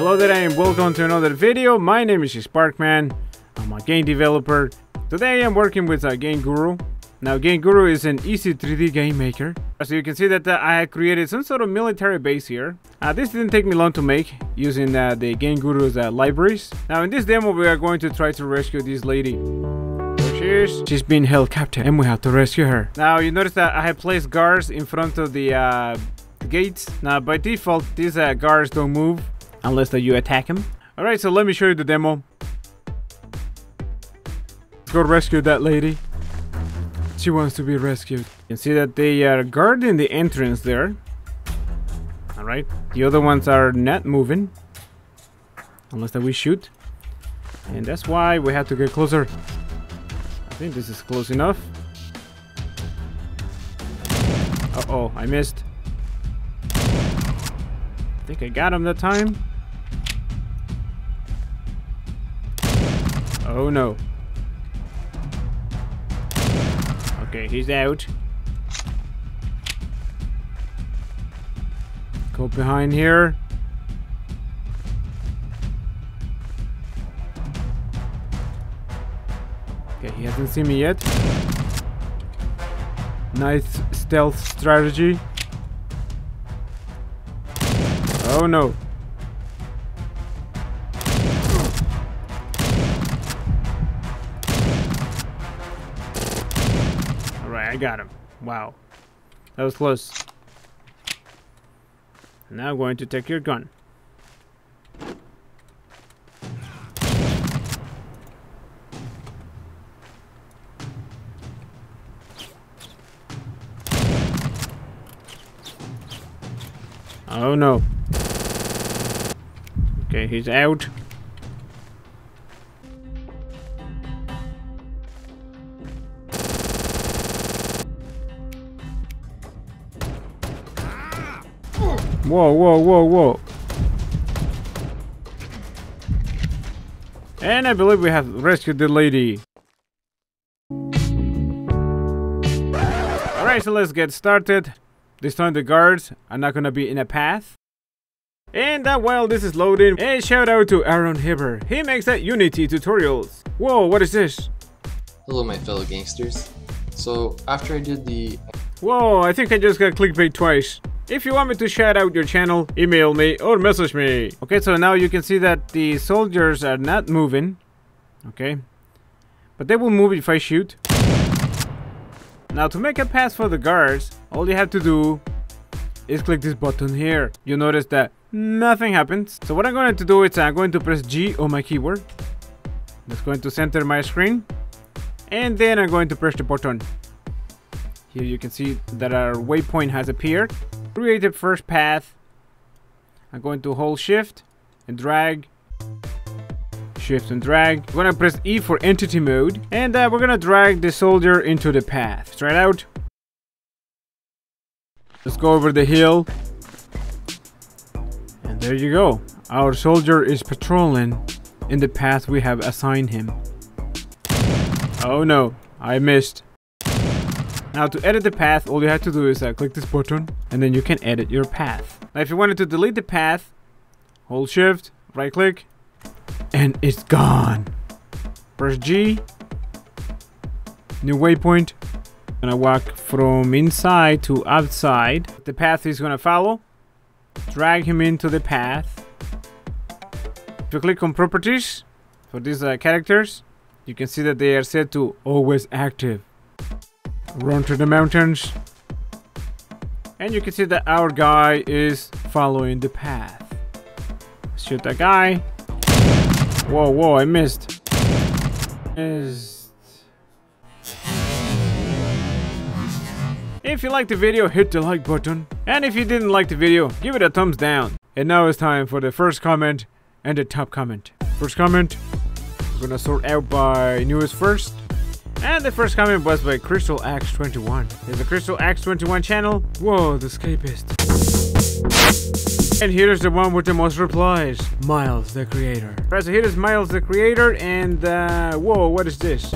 Hello there and welcome to another video. My name is Sparckman. I'm a game developer. Today I'm working with a Game Guru. Now Game Guru is an easy 3D game maker. So you can see that uh, I had created some sort of military base here. Uh, this didn't take me long to make using uh, the Game Guru's uh, libraries. Now in this demo we are going to try to rescue this lady. She's been held captive and we have to rescue her. Now you notice that I have placed guards in front of the uh, gates. Now by default these uh, guards don't move unless that you attack him. Alright, so let me show you the demo. Let's go rescue that lady. She wants to be rescued. You can see that they are guarding the entrance there. Alright, the other ones are not moving. Unless that we shoot. And that's why we have to get closer. I think this is close enough. Uh-oh, I missed. I think I got him that time. Oh no. Okay, he's out. Go behind here. Okay, he hasn't seen me yet. Nice stealth strategy. Oh no. Alright, I got him. Wow. That was close. Now I'm going to take your gun. Oh no. Okay, he's out. Whoa, whoa, whoa, whoa. And I believe we have rescued the lady. Alright, so let's get started. This time the guards are not gonna be in a path. And uh, while this is loading, a shout out to Aaron Hibber. He makes that Unity tutorials. Whoa, what is this? Hello my fellow gangsters. So after I did the Whoa, I think I just got clickbait twice. If you want me to shout out your channel, email me or message me. Okay, so now you can see that the soldiers are not moving. Okay. But they will move if I shoot. Now to make a pass for the guards, all you have to do is click this button here. You notice that nothing happens. So what I'm going to do is I'm going to press G on my keyboard. That's going to center my screen. And then I'm going to press the button. Here you can see that our waypoint has appeared. Create the first path. I'm going to hold shift and drag. Shift and drag. I'm gonna press E for entity mode. And uh, we're gonna drag the soldier into the path. Straight out. Let's go over the hill. And there you go. Our soldier is patrolling in the path we have assigned him. Oh no, I missed. Now to edit the path, all you have to do is uh, click this button and then you can edit your path. Now if you wanted to delete the path, hold shift, right click, and it's gone. Press G, new waypoint. Gonna walk from inside to outside. The path he's gonna follow. Drag him into the path. If you click on properties for these uh, characters, you can see that they are set to always active. Run to the mountains. And you can see that our guy is following the path. Shoot that guy. Whoa, whoa, I missed. Is... If you liked the video, hit the like button. And if you didn't like the video, give it a thumbs down. And now it's time for the first comment and the top comment. First comment, we're gonna sort out by newest first. And the first comment was by Crystal Axe 21. There's the Crystal Axe 21 channel. Whoa, the escapist. And here's the one with the most replies. Miles, the creator. Right, so here is Miles, the creator, and uh, whoa, what is this?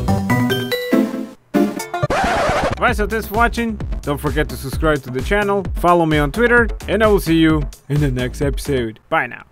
Alright, so thanks for watching. Don't forget to subscribe to the channel, follow me on Twitter, and I will see you in the next episode. Bye now.